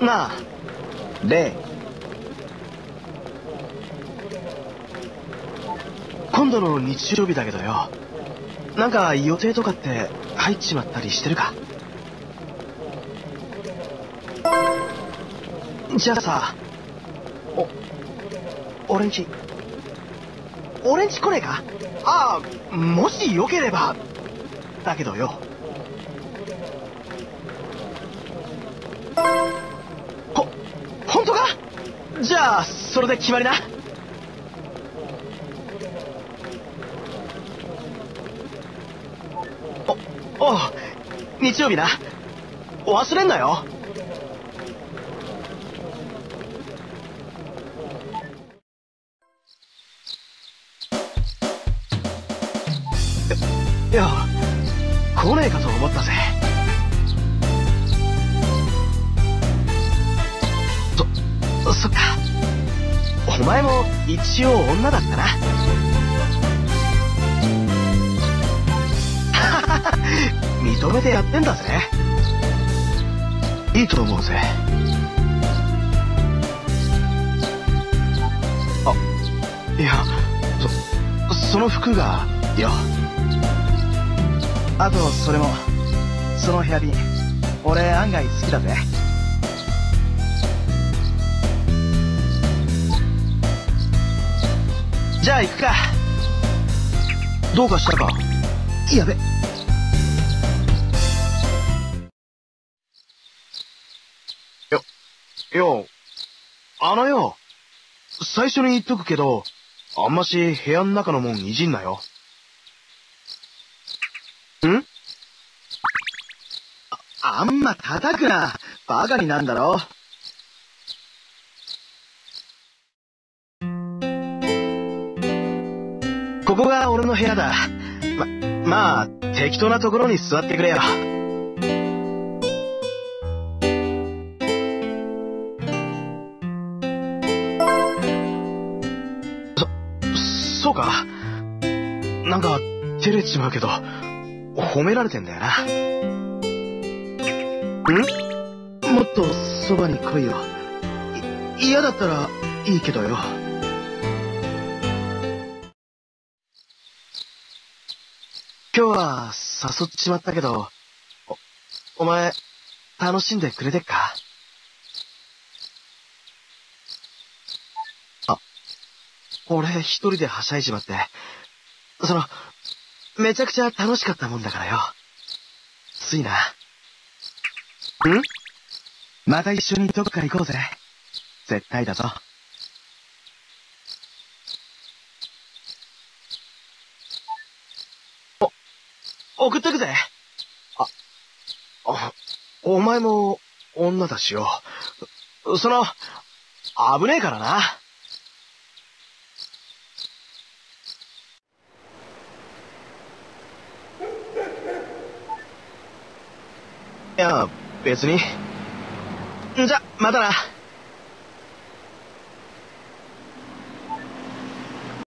なあ、レイ。今度の日曜日だけどよ。なんか予定とかって入っちまったりしてるか？じゃあさ、お、俺んち、俺んち来ねえか？ああ、もしよければ、だけどよ。じゃあ、それで決まりな。お、おう、日曜日な。忘れんなよ。いや、来ねえかと思ったぜ。お前も一応女だったな。認めてやってんだぜ。いいと思うぜ。あ、いや、そ、その服が、よ。あと、それも、その部屋着、俺案外好きだぜ。じゃあ行くか。どうかしたか？やべ。よ、よ、あのよ、最初に言っとくけど、あんまし部屋の中のもんいじんなよ。ん？あ、あんま叩くな。バカになんだろ。ここが俺の部屋だ。ま、まあ、適当なところに座ってくれよ。そ、そうか。なんか、照れちまうけど、褒められてんだよな。ん？もっとそばに来いよ。嫌だったらいいけどよ。今日は誘っちまったけど、お、お前、楽しんでくれてっか？あ、俺一人ではしゃいじまって、その、めちゃくちゃ楽しかったもんだからよ。ついな。ん？また一緒にどこか行こうぜ。絶対だぞ。送ってくぜ。あ、あ、お前も女だしよ。その、危ねえからな。いや、別に。んじゃ、またな。